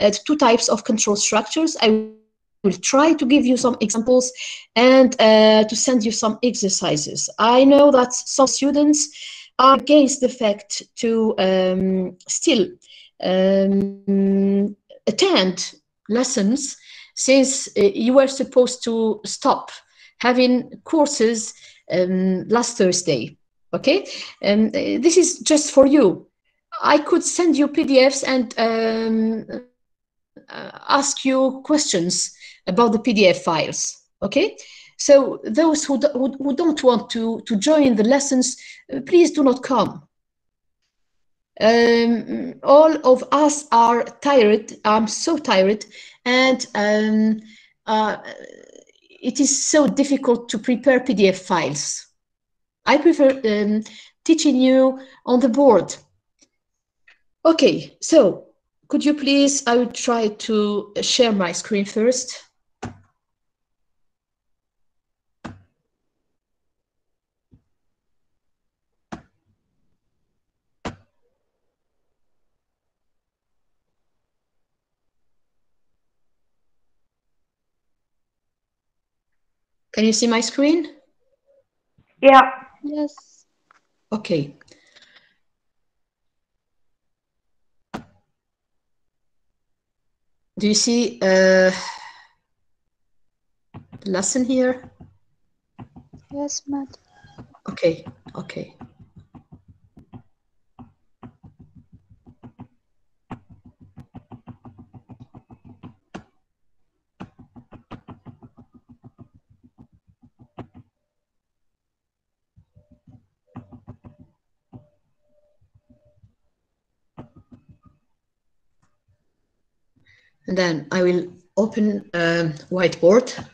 uh, two types of control structures. I will try to give you some examples and uh, to send you some exercises. I know that some students are against the fact to um, still um, attend lessons since uh, you were supposed to stop having courses um, last Thursday. Okay, and um, this is just for you. I could send you PDFs and um, ask you questions about the PDF files. Okay, so those who, do, who, who, don't want to, to join the lessons, uh, please do not come. Um, all of us are tired. I'm so tired, and um, uh, it is so difficult to prepare PDF files. I prefer um, teaching you on the board. Okay, so could you please, I will try to share my screen first. Can you see my screen? Yeah. Yes. Okay. Do you see uh, lesson here? Yes, Matt. Okay, okay. And then I will open um, whiteboard.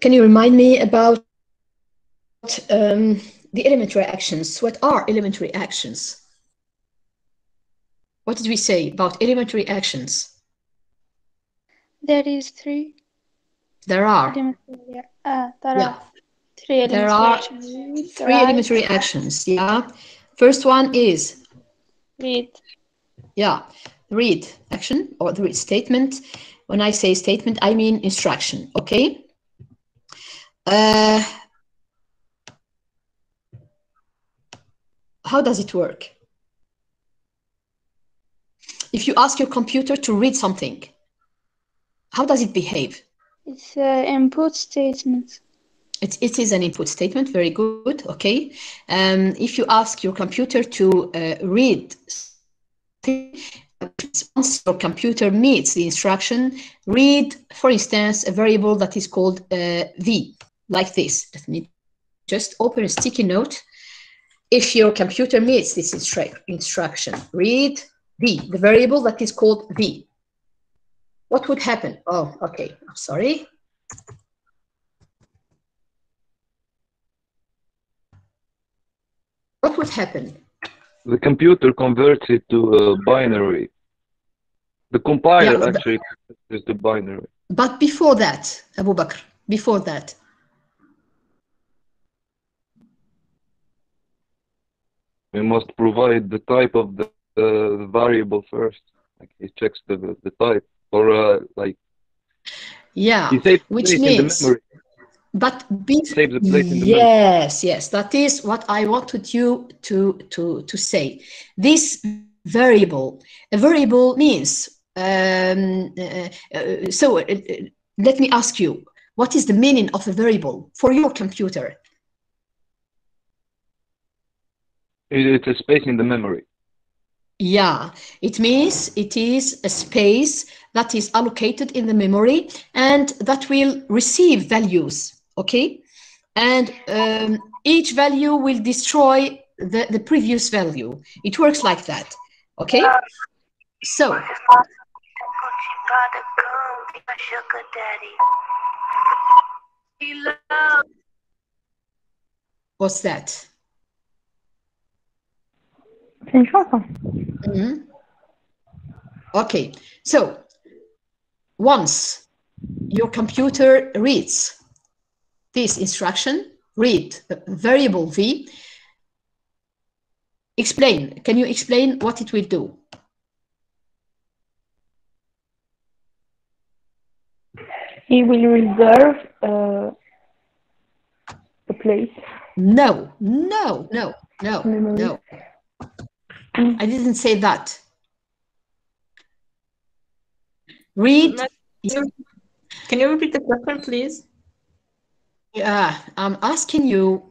Can you remind me about um, the elementary actions? What are elementary actions? What did we say about elementary actions? There is three. There are. Uh, there Yeah. are three There are actions. Three elementary actions. Yeah. First one is Read. yeah, read action or the read statement. When I say statement, I mean instruction. Okay. Uh, how does it work? If you ask your computer to read something, how does it behave? It's an input statement. It, it is an input statement, very good, okay. Um, if you ask your computer to uh, read, once your computer meets the instruction, read, for instance, a variable that is called uh, v, like this. Let me just open a sticky note. If your computer meets this instru instruction, read v, the variable that is called v. What would happen? Oh, okay, I'm sorry. What would happen? The computer converts it to a binary. The compiler Yeah, actually is the binary. But before that, Abu Bakr, before that, We must provide the type of the, the variable first. Like he checks the the type, or uh, like yeah, which means- but be Save the place in the memory. yes, yes, that is what I wanted you to to to say. This variable, a variable means. Um, uh, uh, so uh, uh, let me ask you, what is the meaning of a variable for your computer? It- It's a space in the memory. Yeah, it means it is a space that is allocated in the memory and that will receive values, okay? And um, each value will destroy the, the previous value. It works like that. Okay? So, What's Prada come be my sugar daddy. He love what's that? C'est une chanson. Mhm. Okay, so once your computer reads this instruction, read the variable v, explain. Can you explain what it will do? He will reserve uh, a place. No, no, no, no, Memory. no. I didn't say that. Read. Can you repeat the question, please? Yeah, I'm asking you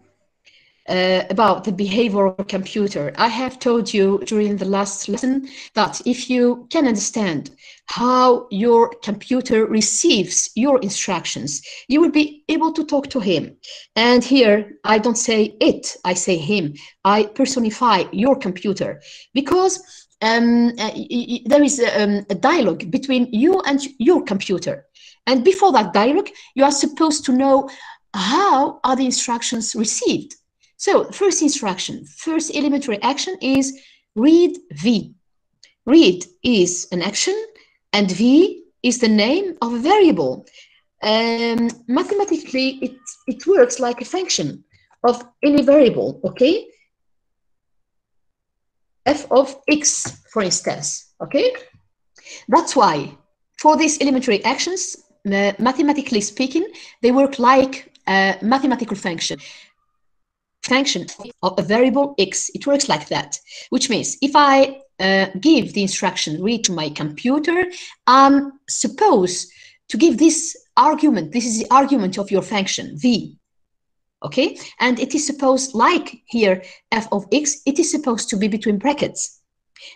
uh, about the behavior of a computer. I have told you during the last lesson that if you can understand how your computer receives your instructions, you will be able to talk to him. And here, I don't say it, I say him. I personify your computer because um, uh, there is um, a dialogue between you and your computer. And before that dialogue, you are supposed to know how are the instructions received. So first instruction, first elementary action is read V. Read is an action and V is the name of a variable. Um, mathematically, it, it works like a function of any variable, okay? f of x, for instance, okay? That's why for these elementary actions, mathematically speaking, they work like a mathematical function. Function of a variable x, it works like that, which means if I uh, give the instruction read to my computer, I'm supposed to give this argument. This is the argument of your function, v. Okay, and it is supposed, like here, f of x, it is supposed to be between brackets.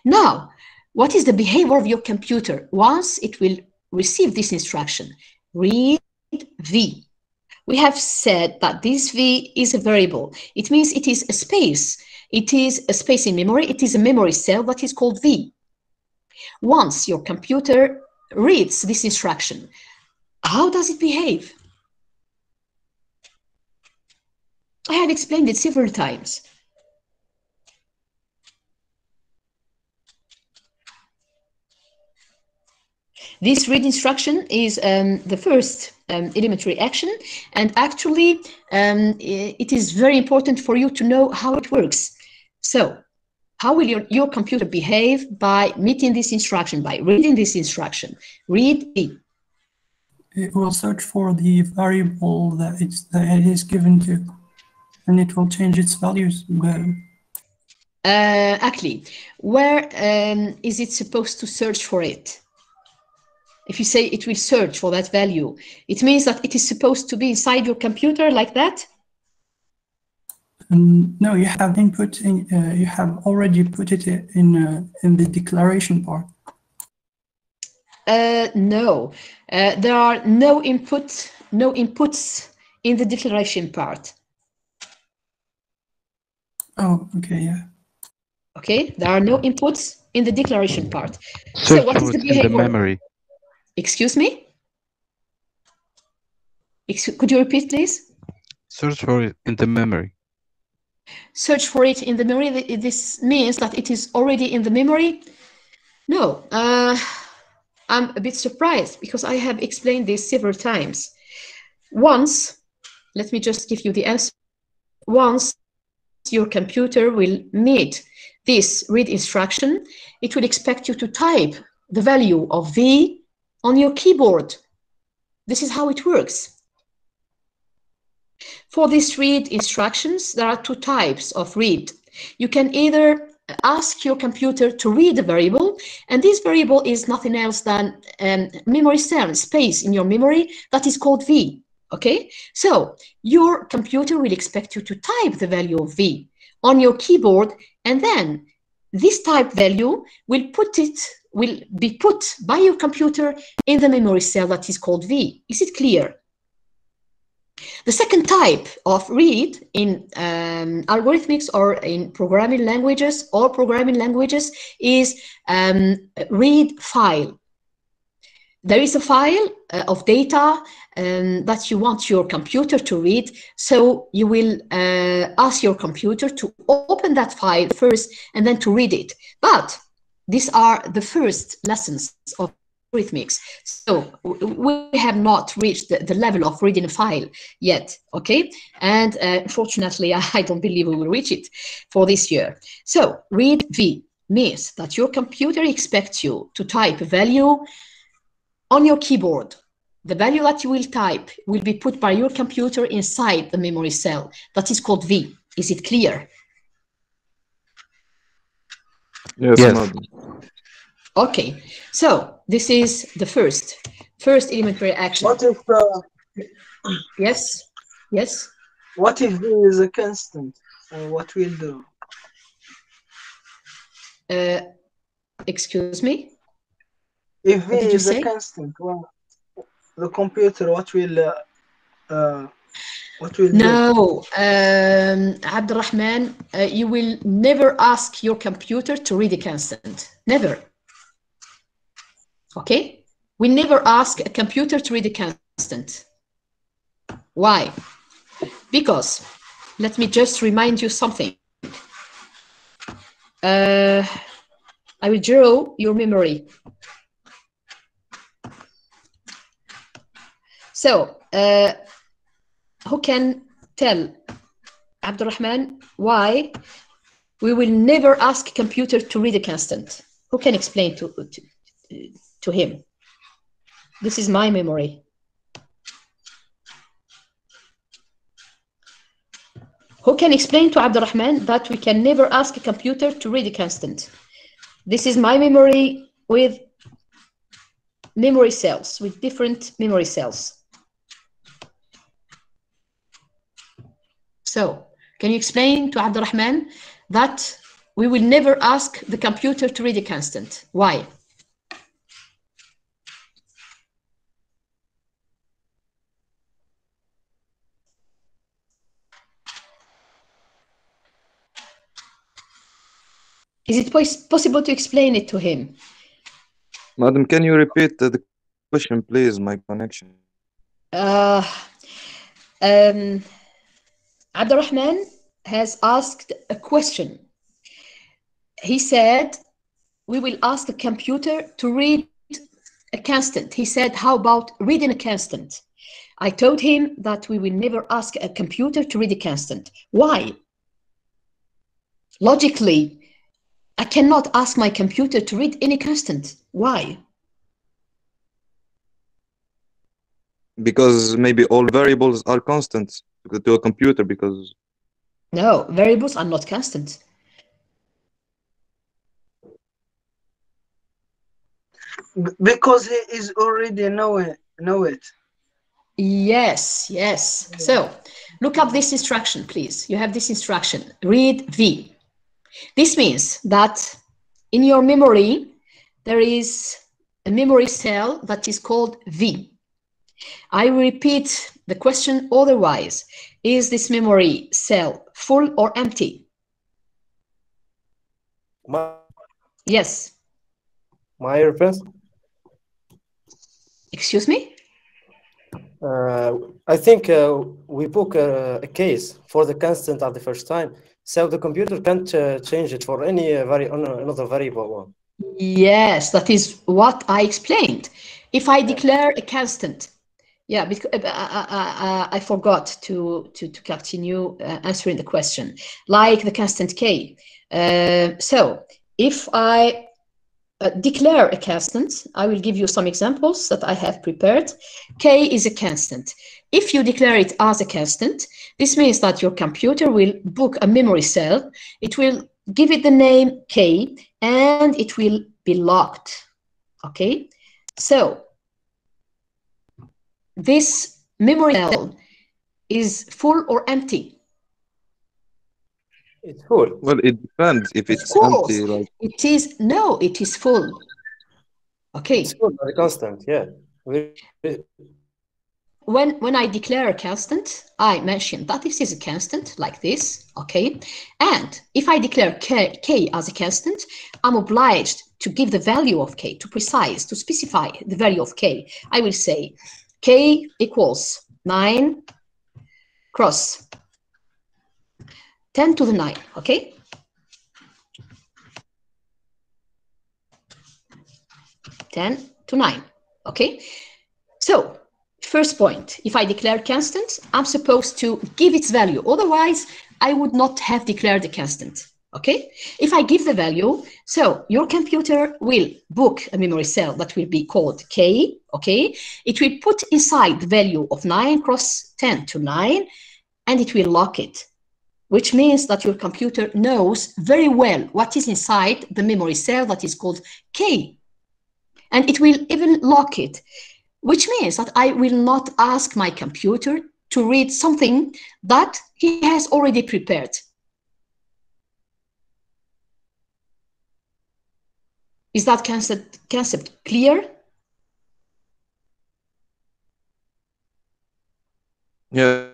Now, what is the behavior of your computer once it will receive this instruction? Read v. We have said that this v is a variable. It means it is a space. It is a space in memory. It is a memory cell that is called v. Once your computer reads this instruction, how does it behave? I have explained it several times. This read instruction is um, the first um, elementary action, and actually, um, it is very important for you to know how it works. So, how will your, your computer behave by meeting this instruction, by reading this instruction? Read it. It will search for the variable that it's that it is given to, and it will change its values. Uh, actually, where um, is it supposed to search for it? If you say it will search for that value, it means that it is supposed to be inside your computer like that? um, no, you have input in. Uh, you have already put it in uh, in the declaration part. Uh, no, uh, there are no input, no inputs in the declaration part. Oh, okay, yeah. Okay, there are no inputs in the declaration part. Search what is the it in the memory. Excuse me? Ex- could you repeat, please? Search for it in the memory. search for it in the memory. This means that it is already in the memory. No, uh, I'm a bit surprised because I have explained this several times. Once, let me just give you the answer. Once your computer will meet this read instruction, it will expect you to type the value of V on your keyboard. This is how it works. For these read instructions, there are two types of read. You can either ask your computer to read a variable, and this variable is nothing else than um, memory cell space in your memory that is called V. Okay, so your computer will expect you to type the value of V on your keyboard, and then this type value will put it will be put by your computer in the memory cell that is called V. Is it clear? The second type of read in um, algorithmics or in programming languages or programming languages is um, read file. There is a file uh, of data um, that you want your computer to read, so you will uh, ask your computer to open that file first and then to read it. But these are the first lessons of algorithmics. So we have not reached the, the level of reading a file yet, okay? And uh, unfortunately, I, I don't believe we will reach it for this year. So read V means that your computer expects you to type a value on your keyboard. The value that you will type will be put by your computer inside the memory cell. That is called V. Is it clear? Yes, Yes. Okay, so this is the first, first elementary action. What if uh, Yes, yes. what if V is a constant? Uh, what will do? Uh, excuse me. If V What did you is a constant, well, the computer what will uh, uh, what will? No, um, Abdurrahman, uh, you will never ask your computer to read a constant. Never. Okay? We never ask a computer to read a constant. Why? Because, let me just remind you something. Uh, I will draw your memory. So, uh, who can tell Abdurrahman why we will never ask computer to read a constant? Who can explain to, to, to him? This is my memory. Who can explain to Abdurrahman that we can never ask a computer to read a constant? This is my memory with memory cells, with different memory cells. So, can you explain to Abdurrahman that we will never ask the computer to read a constant? Why? Is it possible to explain it to him? Madam, can you repeat the question, please? My connection. Uh, um, Abdurrahman has asked a question. He said, We will ask the computer to read a constant. He said, How about reading a constant? I told him that we will never ask a computer to read a constant. Why? Logically, I cannot ask my computer to read any constant. Why? Because maybe all variables are constant to to a computer because No, variables are not constant. Because he is already know it. Know it. Yes, yes. So look up this instruction, please. You have this instruction. Read V. This means that in your memory, there is a memory cell that is called V. I repeat the question otherwise. Is this memory cell full or empty? My, Yes. my reference, Excuse me? uh, I think uh, we book a, a case for the constant at the first time, so the computer can't uh, change it for any uh, vari another variable one. Yes, that is what I explained. If I declare a constant, yeah, because uh, uh, uh, uh, I forgot to to to continue uh, answering the question, like the constant k. Uh, so if I uh, declare a constant, I will give you some examples that I have prepared. K is a constant. If you declare it as a constant, this means that your computer will book a memory cell. It will give it the name K and it will be locked. Okay, so this memory cell is full or empty. It's full. well, it depends if it's course. empty. Like It is no, it is full. Okay, It's full by the constant. Yeah. We, we- when when I declare a constant, I mention that this is a constant like this, okay? And if I declare k, k as a constant, I'm obliged to give the value of k, to precise, to specify the value of k. I will say k equals 9 cross 10 to the 9, okay? Ten to nine, okay? So first point, if I declare constant, I'm supposed to give its value. Otherwise, I would not have declared a constant. Okay, if I give the value, so your computer will book a memory cell that will be called K. Okay, it will put inside the value of 9 cross 10 to 9 and it will lock it, which means that your computer knows very well what is inside the memory cell that is called K. And it will even lock it which means that I will not ask my computer to read something that he has already prepared. Is that concept, concept clear? Yeah.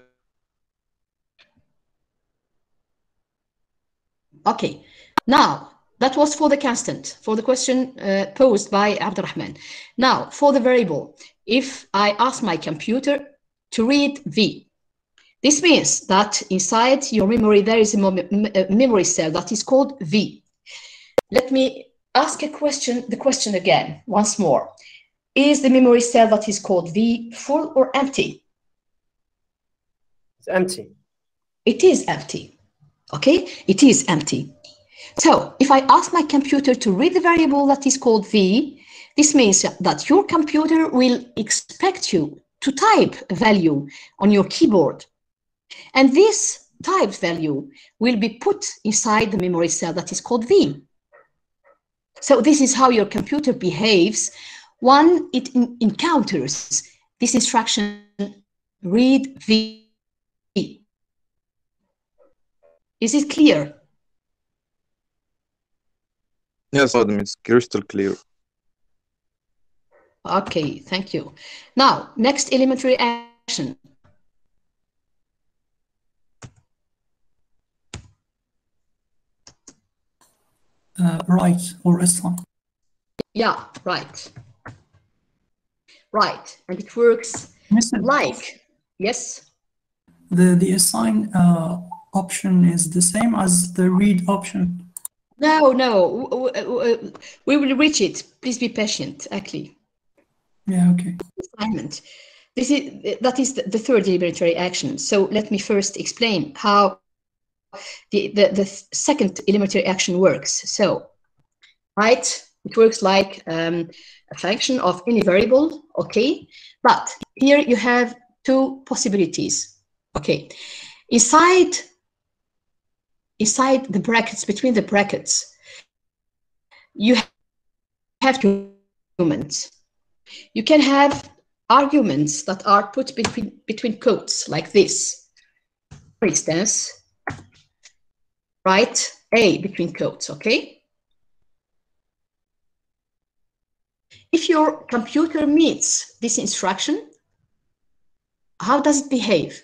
Okay, now that was for the constant, for the question uh, posed by Abdurrahman. Now, for the variable, if I ask my computer to read V, this means that inside your memory, there is a, a memory cell that is called V. Let me ask a question, the question again, once more. Is the memory cell that is called V full or empty? It's empty. It is empty. Okay, it is empty. So if I ask my computer to read the variable that is called v, this means that your computer will expect you to type a value on your keyboard. And this typed value will be put inside the memory cell that is called v. So this is how your computer behaves when it encounters this instruction, read v. Is it clear? Yes, Adam, it's crystal clear. Okay, thank you. Now, next elementary action. Uh, write or assign. Yeah, right. Right, and it works Listen, like, yes, the the assign uh, option is the same as the read option. no, no, we will reach it. Please be patient, actually. Yeah, okay. assignment. This is that is the, the third elementary action. So let me first explain how the, the, the second elementary action works. So, write, it works like um, a function of any variable, okay? But here you have two possibilities, okay? Inside, inside the brackets, between the brackets, you have two arguments. You can have arguments that are put between, between quotes like this. For instance, write A between quotes, okay? If your computer meets this instruction, how does it behave?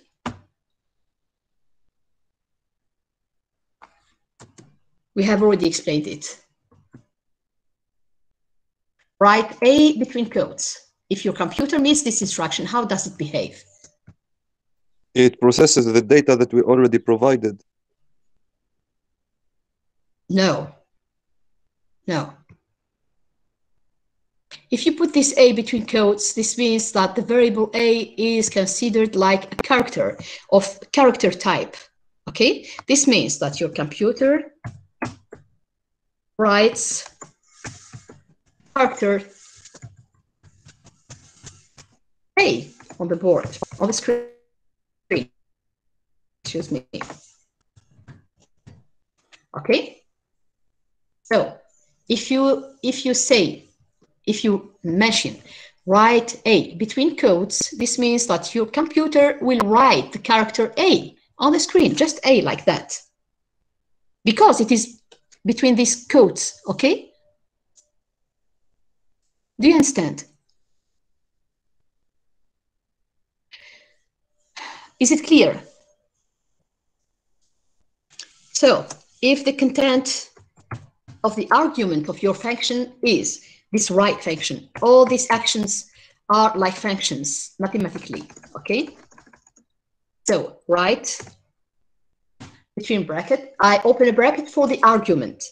We have already explained it. Write A between quotes. If your computer meets this instruction, how does it behave? It processes the data that we already provided. No. No. If you put this A between quotes, this means that the variable A is considered like a character of character type. Okay? This means that your computer writes character A on the board, on the screen. Excuse me. Okay? So if you if you say if you mention write A between quotes, this means that your computer will write the character A on the screen, just A like that. Because it is between these quotes, okay? Do you understand? Is it clear? So if the content of the argument of your function is this write function, all these actions are like functions mathematically, okay? So write between bracket, I open a bracket for the argument.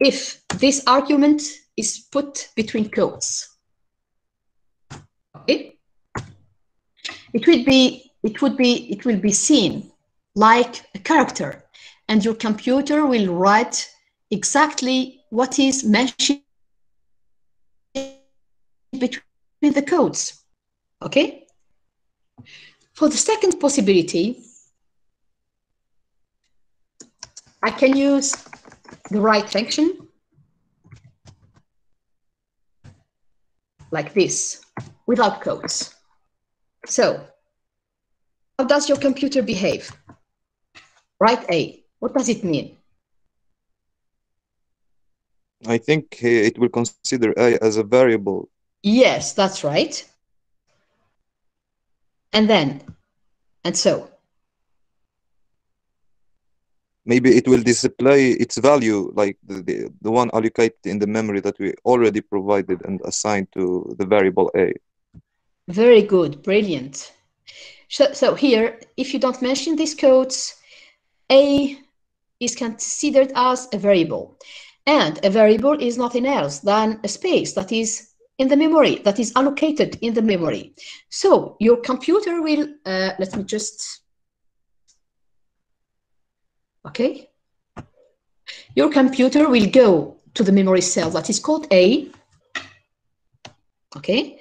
If this argument is put between quotes, okay? It will be, it would be, it will be seen like a character and your computer will write exactly what is mentioned between the codes. Okay? For the second possibility, I can use the write function like this without codes. So, how does your computer behave? Write A. What does it mean? I think uh, it will consider a as a variable. Yes, that's right. And then, and so, Maybe it will display its value, like the, the, the one allocated in the memory that we already provided and assigned to the variable A. very good, brilliant. So, so here, if you don't mention these codes, A is considered as a variable. And a variable is nothing else than a space that is in the memory, that is allocated in the memory. So your computer will, uh, let me just, okay. Your computer will go to the memory cell that is called A, okay.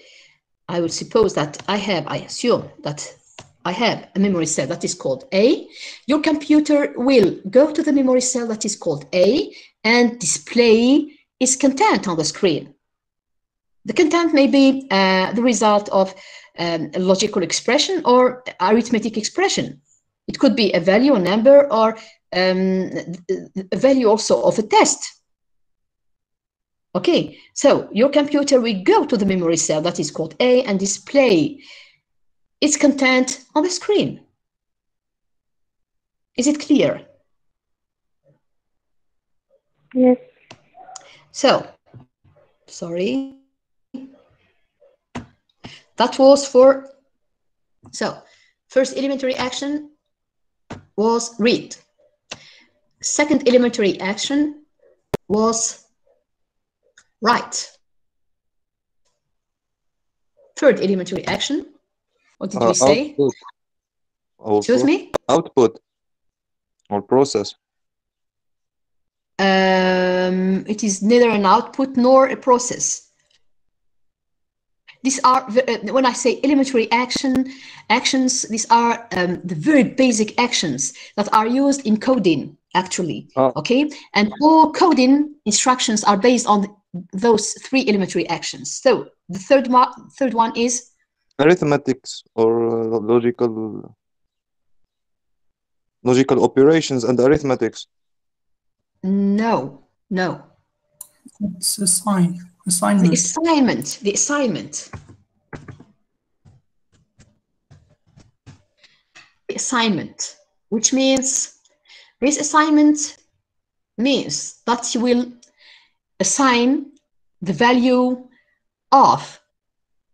I will suppose that I have, I assume that I have a memory cell that is called A. Your computer will go to the memory cell that is called A and display its content on the screen. The content may be uh, the result of um, a logical expression or arithmetic expression. It could be a value, a number, or um, a value also of a test. Okay, so your computer will go to the memory cell that is called A and display its content on the screen. Is it clear? Yes. So, sorry. That was for, so first elementary action was read. Second elementary action was write. Third elementary action, what did Uh, we say? output. Excuse me? Output or process. Um, it is neither an output nor a process. These are, uh, when I say elementary action, actions, these are um, the very basic actions that are used in coding, actually. Oh. Okay, and all coding instructions are based on those three elementary actions. So the third one, third one is Arithmetics or uh, logical logical operations and arithmetics. no, no. It's a sign, The assignment. assignment, the assignment. The assignment, which means this assignment means that you will assign the value of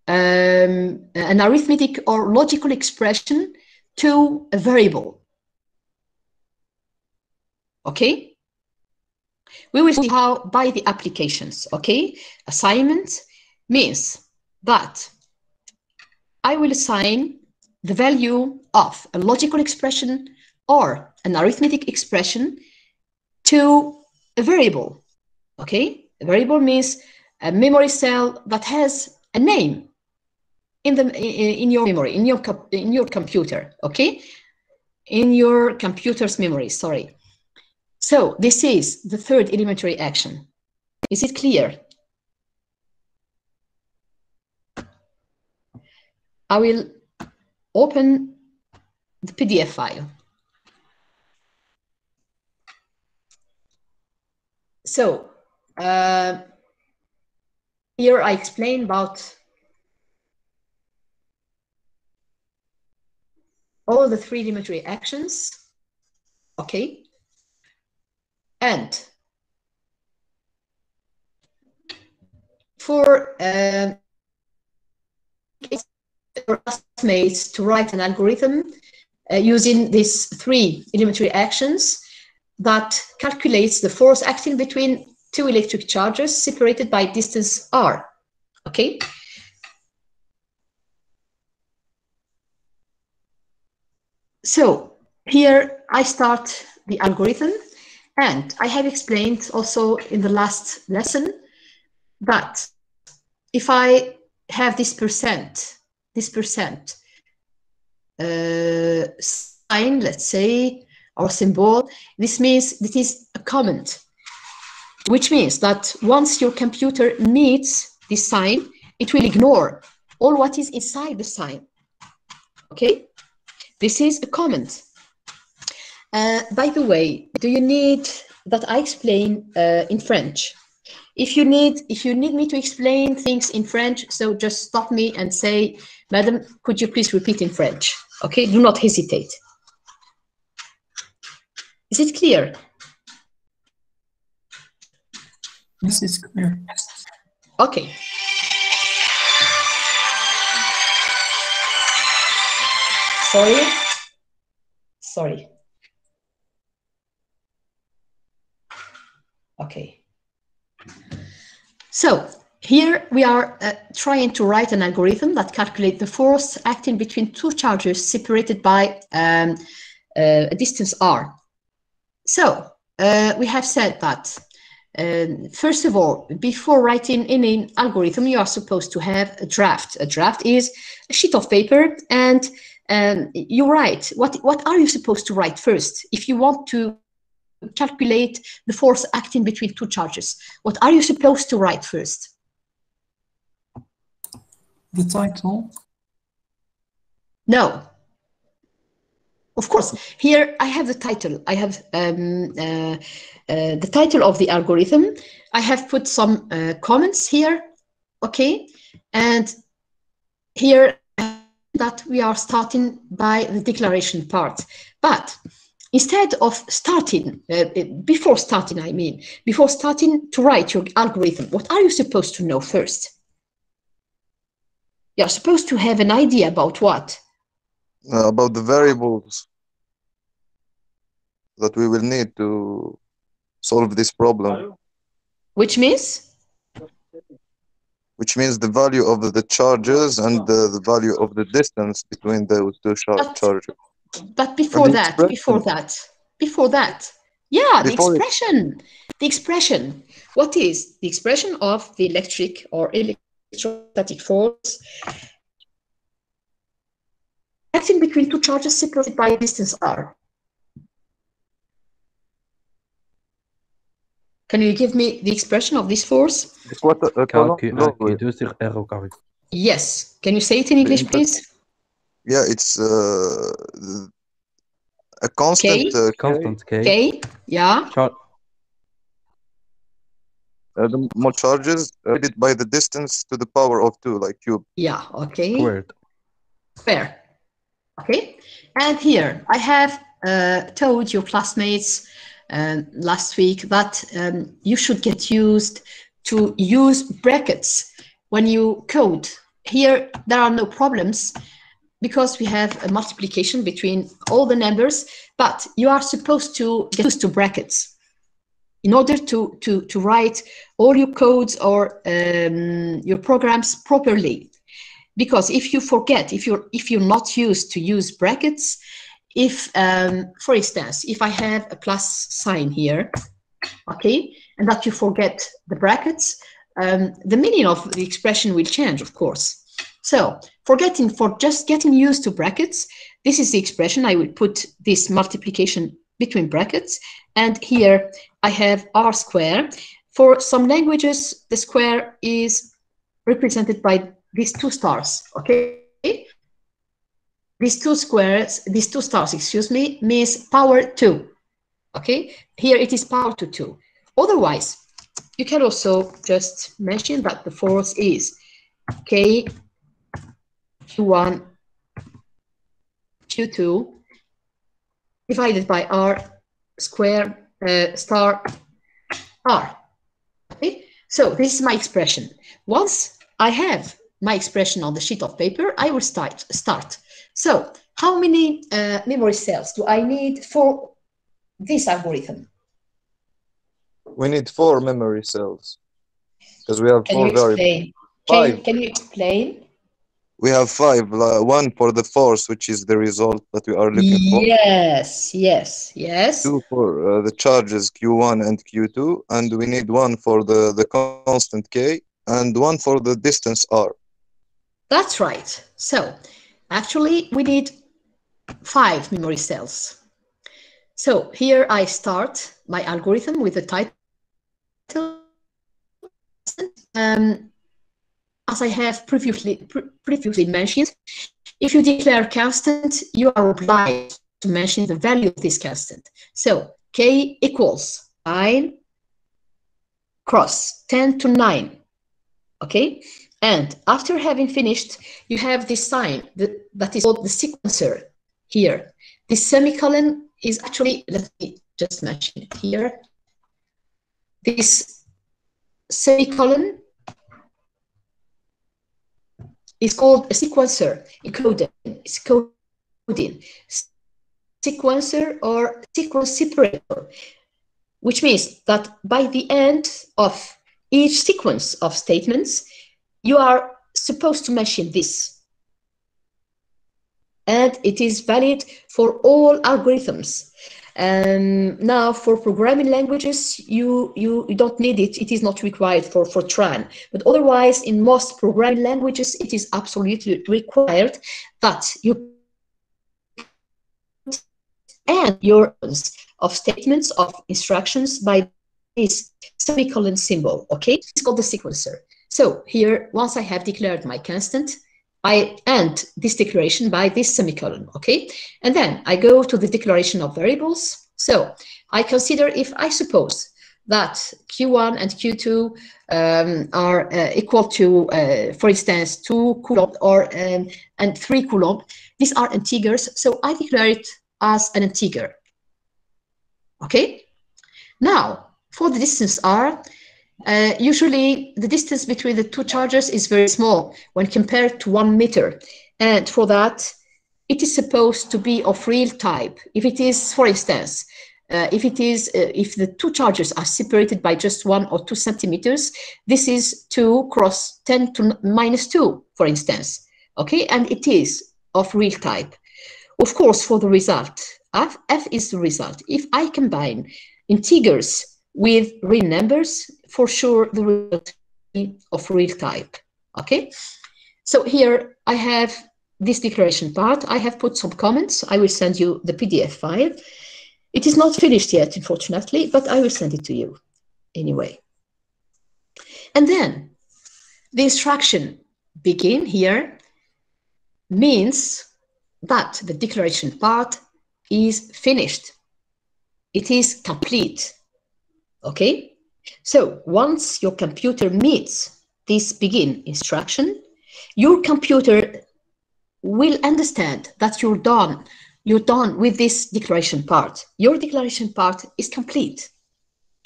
um, an arithmetic or logical expression to a variable. Okay? We will see how by the applications, okay? Assignment means that I will assign the value of a logical expression or an arithmetic expression to a variable, okay? A variable means a memory cell that has a name in the in, your memory, in your in your computer, okay? In your computer's memory, sorry. So this is the third elementary action. Is it clear? I will open the PDF file. So uh, here I explain about all the three elementary actions, okay? And for um, classmates to write an algorithm uh, using these three elementary actions that calculates the force acting between two electric charges separated by distance r. Okay? So here I start the algorithm and I have explained also in the last lesson that if I have this percent, this percent uh, sign, let's say, or symbol, this means it is a comment, which means that once your computer meets this sign, it will ignore all what is inside the sign. Okay? This is a comment. Uh, by the way, do you need that I explain uh, in French? If you need, if you need me to explain things in French, so just stop me and say, Madam, could you please repeat in French? Okay, do not hesitate. Is it clear? This is clear. Okay. Sorry. Sorry. Okay. So here we are uh, trying to write an algorithm that calculates the force acting between two charges separated by um, uh, a distance r. So uh, we have said that um, first of all, before writing any algorithm, you are supposed to have a draft. A draft is a sheet of paper, and um, you write. What what are you supposed to write first? If you want to calculate the force acting between two charges, what are you supposed to write first? The title. No. Of course, here I have the title. I have um, uh, uh, the title of the algorithm. I have put some uh, comments here, okay? And here that we are starting by the declaration part. But instead of starting, uh, before starting, I mean, before starting to write your algorithm, what are you supposed to know first? You're supposed to have an idea about what? Uh, about the variables that we will need to solve this problem, Which means? which means the value of the charges and the, the value of the distance between those two char- charges. But before the that, before that, before that, yeah, the Before it- expression, the expression. What is the expression of the electric or electrostatic force acting between two charges separated by a distance r? Can you give me the expression of this force? It's what a, a Coulomb Calcu law qui is. 2 sur R au carré. Yes. Can you say it in English, please? Yeah, it's uh, a constant uh, Constant K. Okay. Yeah. Char uh, the more charges divided by the distance to the power of two, like cube. Yeah. Okay. squared. Fair. Okay. And here I have uh, told your classmates uh, last week that um, you should get used to use brackets when you code. Here there are no problems because we have a multiplication between all the numbers, but you are supposed to get used to brackets. In order to, to, to write all your codes or um, your programs properly. Because if you forget if you're if you're not used to use brackets if um, for instance if i have a plus sign here okay and that you forget the brackets um, the meaning of the expression will change of course so forgetting for just getting used to brackets this is the expression i will put this multiplication between brackets and here i have r square for some languages the square is represented by these two stars, okay? These two squares, these two stars, excuse me, means power two, okay? Here it is power to two. Otherwise, you can also just mention that the force is K Q1, Q2 divided by R square uh, star R. Okay, so this is my expression. Once I have my expression on the sheet of paper, I will start. start. So how many uh, memory cells do I need for this algorithm? We need four memory cells because we have Can four variables. Can, can you explain? We have five. uh, one for the force, which is the result that we are looking for. Yes, yes, yes. Two for uh, the charges Q1 and Q2, and we need one for the, the constant K and one for the distance R. That's right. So actually we need five memory cells. So here I start my algorithm with the title. Um, as I have previously pre- previously mentioned, if you declare constant, you are obliged to mention the value of this constant. So k equals 9 cross 10 to 9. Okay? And after having finished, you have this sign that, that is called the sequencer here. This semicolon is actually, let me just mention it here. This semicolon is called a sequencer in coding. It's coding. Sequencer or sequence separator, which means that by the end of each sequence of statements, you are supposed to mention this. And it is valid for all algorithms. Um, now, for programming languages, you, you, you don't need it. It is not required for Fortran. But otherwise, in most programming languages, it is absolutely required that you and your of statements of instructions by this semicolon symbol. Okay, it's called the sequencer. So here, once I have declared my constant, I end this declaration by this semicolon, okay? And then I go to the declaration of variables. So I consider if I suppose that Q1 and Q2 um, are uh, equal to, uh, for instance, 2 coulomb or um, and 3 coulomb, these are integers, so I declare it as an integer, okay? Now, for the distance r, uh, usually the distance between the two charges is very small when compared to one meter. And for that, it is supposed to be of real type. If it is, for instance, uh, if it is, uh, if the two charges are separated by just one or two centimeters, this is 2 cross 10 to minus 2, for instance. Okay, and it is of real type. Of course, for the result, f, f is the result. If I combine integers with real numbers, for sure the result of real type. Okay, so here I have this declaration part. I have put some comments. I will send you the PDF file. It is not finished yet, unfortunately, but I will send it to you anyway. And then the instruction begin here means that the declaration part is finished. It is complete. Okay? So once your computer meets this begin instruction, your computer will understand that you're done. You're done with this declaration part. Your declaration part is complete.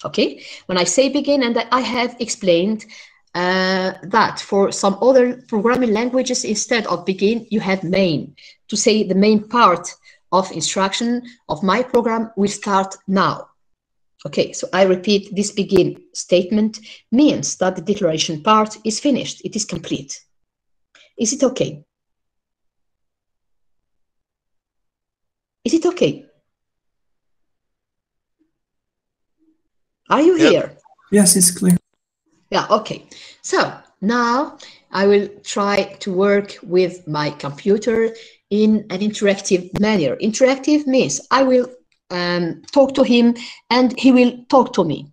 Okay? When I say begin, and I have explained uh, that for some other programming languages, instead of begin, you have main. To say the main part of instruction of my program will start now. Okay, so I repeat, this begin statement means that the declaration part is finished, it is complete. Is it okay? Is it okay? Are you Yep. here? Yes, it's clear. Yeah, okay. So now I will try to work with my computer in an interactive manner. Interactive means I will um, talk to him and he will talk to me.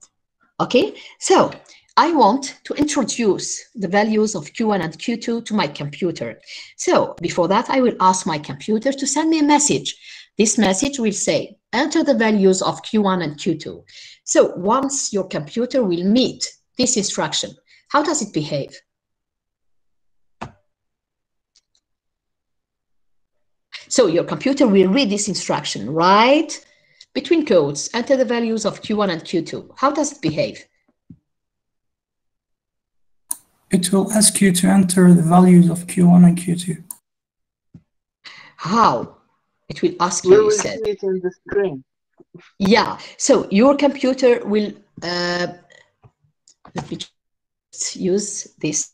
Okay, so I want to introduce the values of Q1 and Q2 to my computer. So before that, I will ask my computer to send me a message. This message will say, enter the values of Q1 and Q2. So once your computer will meet this instruction, how does it behave? So your computer will read this instruction, write between codes, enter the values of Q1 and Q2. How does it behave? It will ask you to enter the values of Q1 and Q2. How? It will ask you, you will said. see it in the screen. Yeah, so your computer will, uh, let me just use this.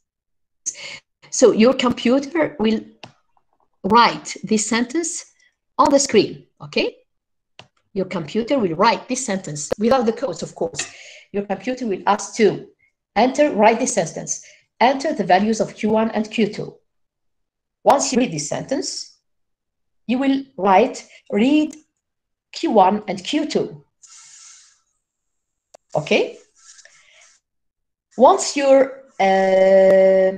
So your computer will write this sentence on the screen, okay? Your computer will write this sentence without the codes, of course. Your computer will ask to enter, write this sentence, enter the values of Q1 and Q2. Once you read this sentence, you will write, read Q1 and Q2. Okay? Once your uh,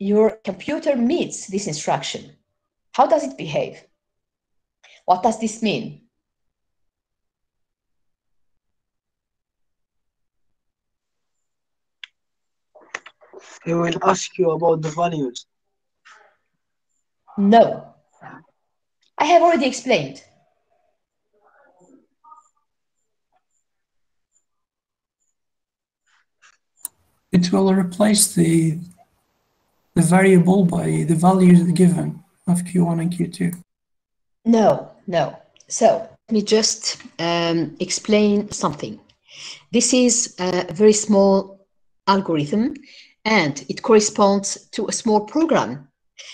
your computer meets this instruction, how does it behave? What does this mean? He will ask you about the values. No. I have already explained. It will replace the the variable by the values given of Q1 and Q2. No, no. So let me just um, explain something. This is a very small algorithm and it corresponds to a small program.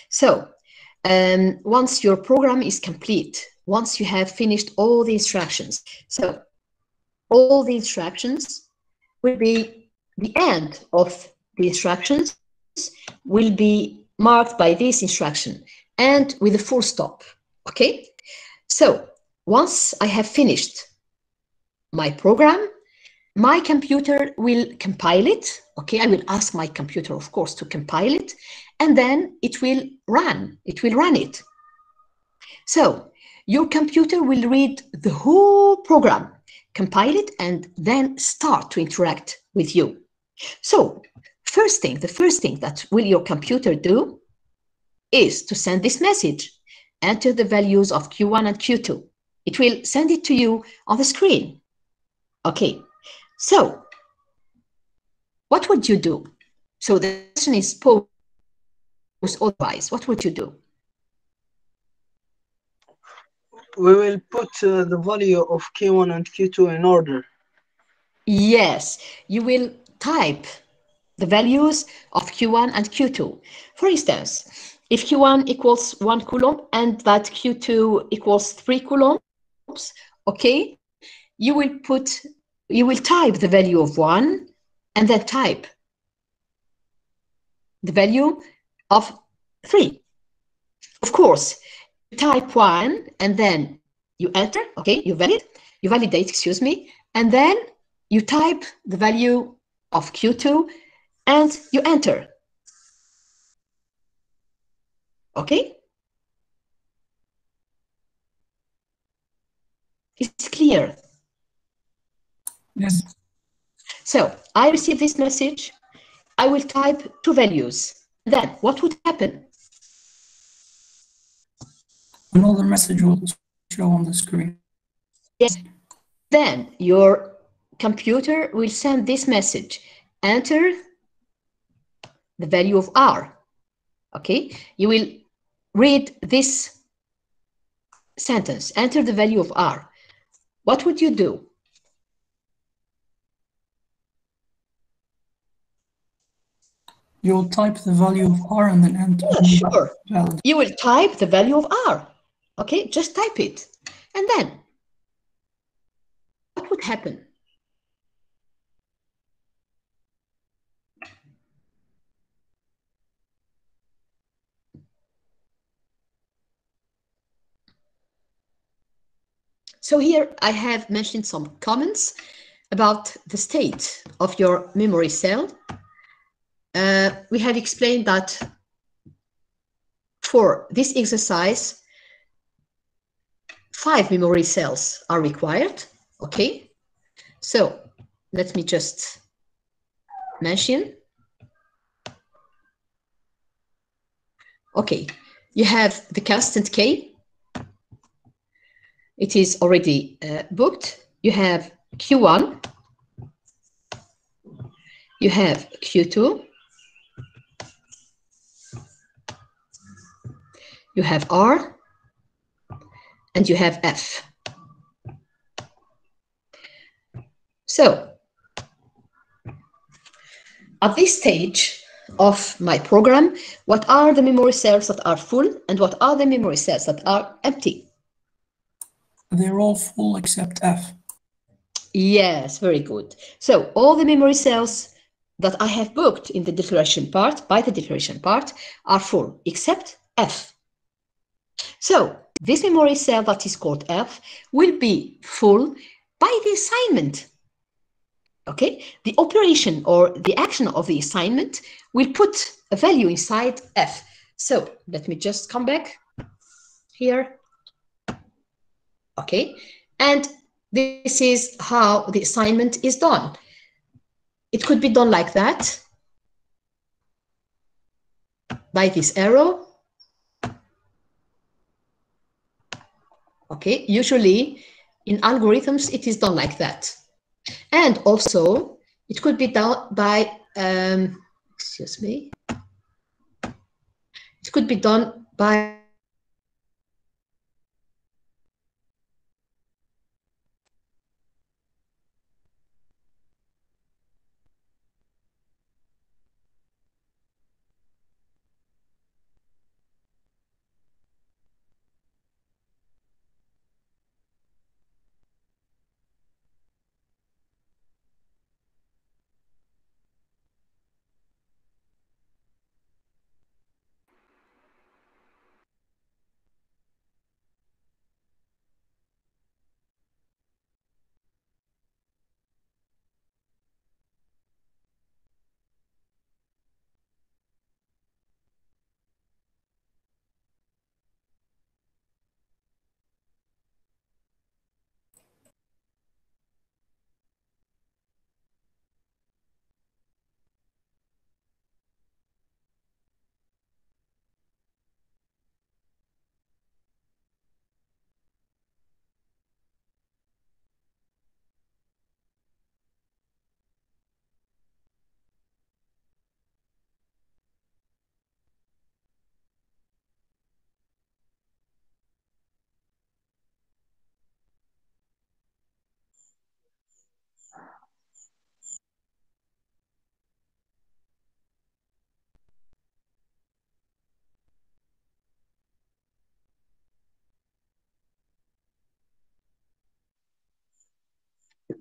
So um, once your program is complete, once you have finished all the instructions, so all the instructions will be the end of the instructions will be marked by this instruction and with a full stop. Okay? So once I have finished my program, my computer will compile it. Okay, I will ask my computer, of course, to compile it, and then it will run. It will run it. So your computer will read the whole program, compile it, and then start to interact with you. So first thing, the first thing that will your computer do is to send this message. Enter the values of Q1 and Q2. It will send it to you on the screen. Okay, so what would you do? So the question is posed otherwise. What would you do? We will put uh, the value of Q1 and Q2 in order. Yes, you will type the values of Q1 and Q2. For instance, if Q1 equals one coulomb and that Q2 equals three coulombs, okay, you will put, you will type the value of one and then type the value of three. Of course, you type one and then you enter, okay, you validate, you validate, excuse me, and then you type the value of Q2 and you enter. Okay? It's clear. Yes. So I receive this message. I will type two values. Then what would happen? Another message will show on the screen. Yes. Then your computer will send this message. Enter the value of R. Okay, you will read this sentence. Enter the value of R. What would you do? You'll type the value of R and then enter. Yeah, sure. Valid. You will type the value of R. Okay, just type it. And then what would happen? So here I have mentioned some comments about the state of your memory cell. Uh, we have explained that for this exercise, five memory cells are required. Okay, so let me just mention. Okay, you have the constant K, it is already uh, booked. You have Q1, you have Q2, you have R, and you have F. So, at this stage of my program, what are the memory cells that are full and what are the memory cells that are empty? They're all full except F. Yes, very good. So all the memory cells that I have booked in the declaration part, by the declaration part, are full, except F. So this memory cell that is called F will be full by the assignment. Okay, the operation or the action of the assignment will put a value inside F. So let me just come back here. Okay, and this is how the assignment is done. It could be done like that, by this arrow. Okay, usually in algorithms, it is done like that. And also, it could be done by, um, excuse me, it could be done by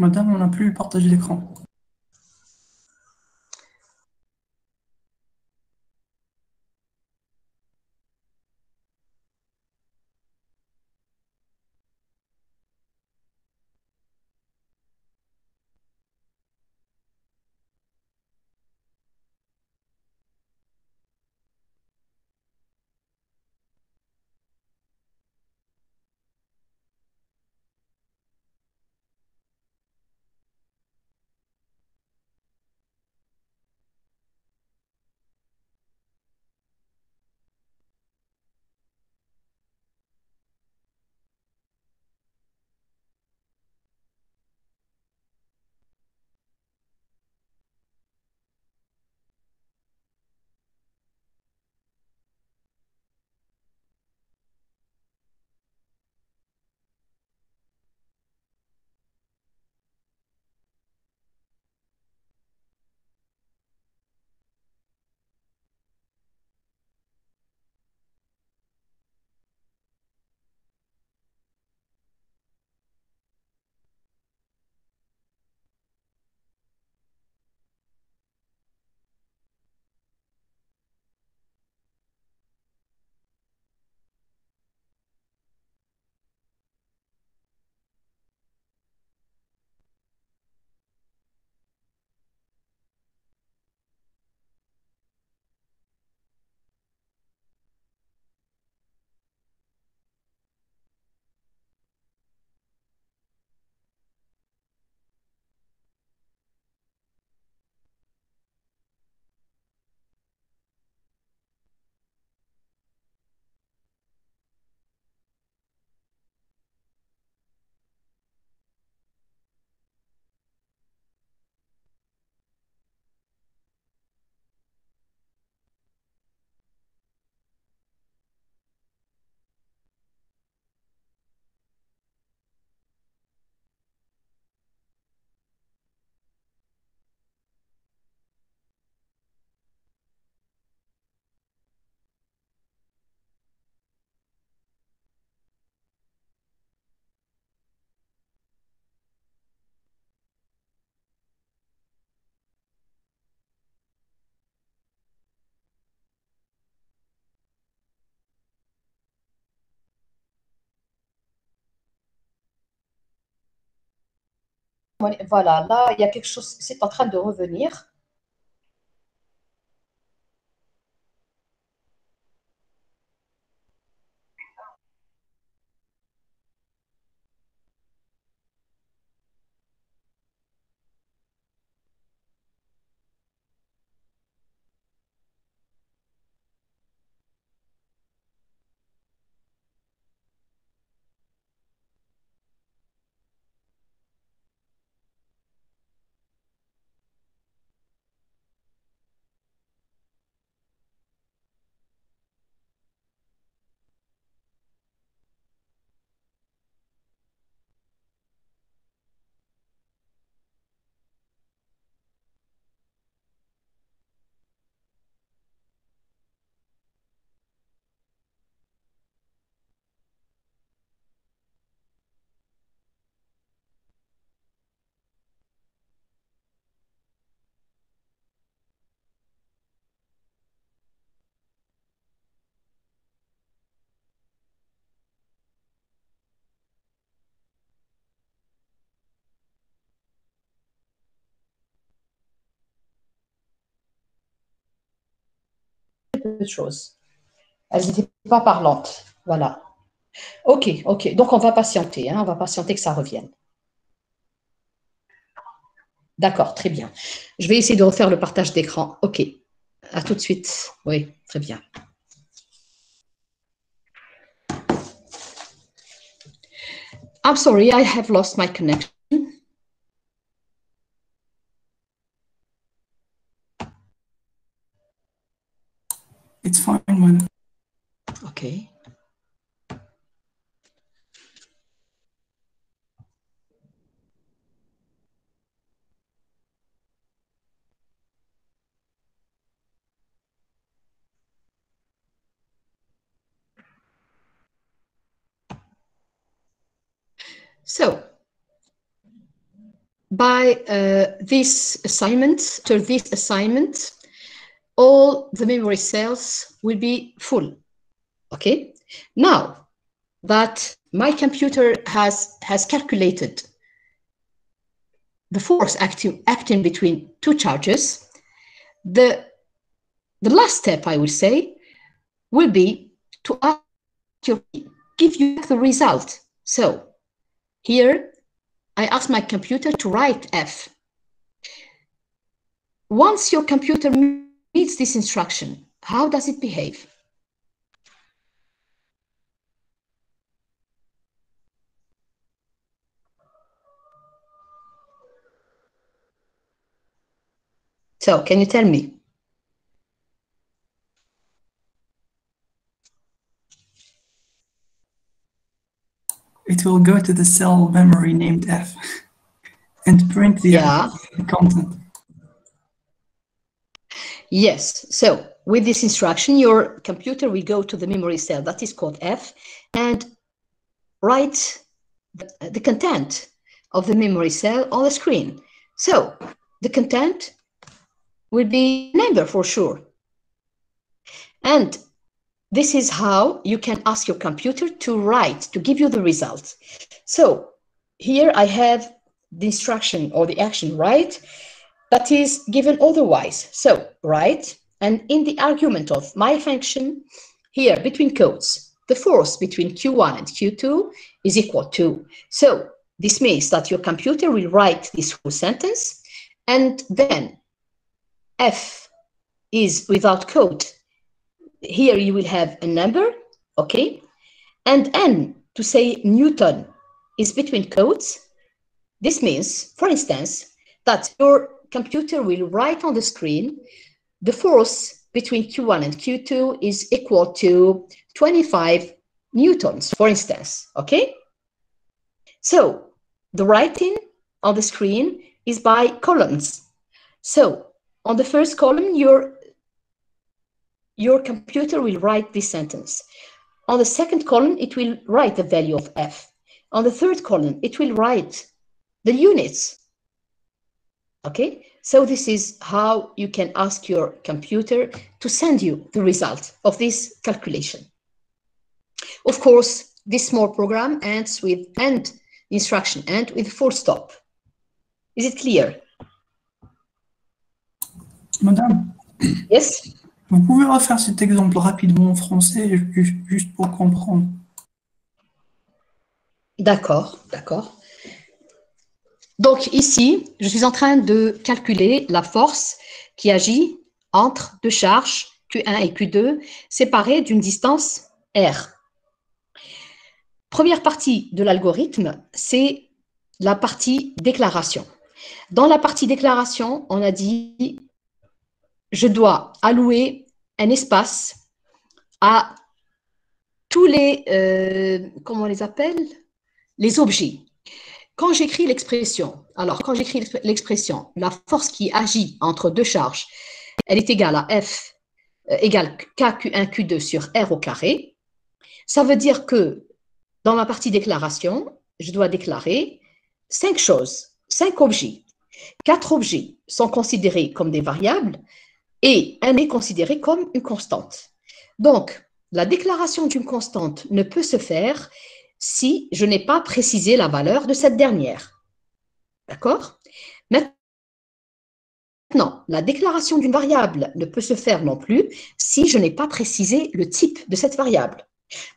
Madame, on n'a plus partagé l'écran. Voilà, là, il y a quelque chose, c'est en train de revenir. De choses. Elles n'étaient pas parlantes. Voilà. OK, OK. Donc, on va patienter. hein, On va patienter que ça revienne. D'accord, très bien. Je vais essayer de refaire le partage d'écran. OK. À tout de suite. Oui, très bien. I'm sorry, I have lost my connection. By uh, this assignment, to this assignment, all the memory cells will be full. Okay. Now that my computer has has calculated the force acting acting between two charges, the the last step I will say will be to give you the result. So here I ask my computer to write F. Once your computer reads this instruction, how does it behave? So, can you tell me? It will go to the cell memory named F and print the Yeah. content. Yes. So with this instruction, your computer will go to the memory cell that is called F and write the, uh, the content of the memory cell on the screen. So the content will be number for sure. And this is how you can ask your computer to write, to give you the result. So here I have the instruction or the action write that is given otherwise. So write, and in the argument of my function, here between codes, the force between Q1 and Q2 is equal to. So this means that your computer will write this whole sentence, and then F is without quote. Here you will have a number, okay? And N to say Newton is between quotes. This means, for instance, that your computer will write on the screen the force between Q1 and Q2 is equal to 25 newtons, for instance, okay? So the writing on the screen is by columns. So on the first column, your, your computer will write this sentence. On the second column, it will write the value of F. On the third column, it will write the units. Okay, so this is how you can ask your computer to send you the result of this calculation. Of course, this small program ends with end instruction and with full stop. Is it clear? Madame, Yes? Vous pouvez refaire cet exemple rapidement en français, ju- juste pour comprendre. D'accord, d'accord. Donc ici, je suis en train de calculer la force qui agit entre deux charges Q1 et Q2 séparées d'une distance R. Première partie de l'algorithme, c'est la partie déclaration. Dans la partie déclaration, on a dit je dois allouer un espace à tous les, euh, les appelle? Les objets. Quand j'écris l'expression, alors quand j'écris l'expression, la force qui agit entre deux charges, elle est égale à F euh, égale KQ1, Q2 sur R au carré, ça veut dire que dans ma partie déclaration, je dois déclarer cinq choses, cinq objets. Quatre objets sont considérés comme des variables et un est considéré comme une constante. Donc, la déclaration d'une constante ne peut se faire si je n'ai pas précisé la valeur de cette dernière. D'accord? Maintenant, la déclaration d'une variable ne peut se faire non plus si je n'ai pas précisé le type de cette variable.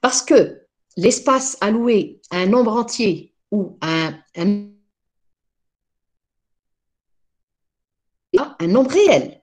Parce que l'espace alloué à un nombre entier ou à un nombre réel.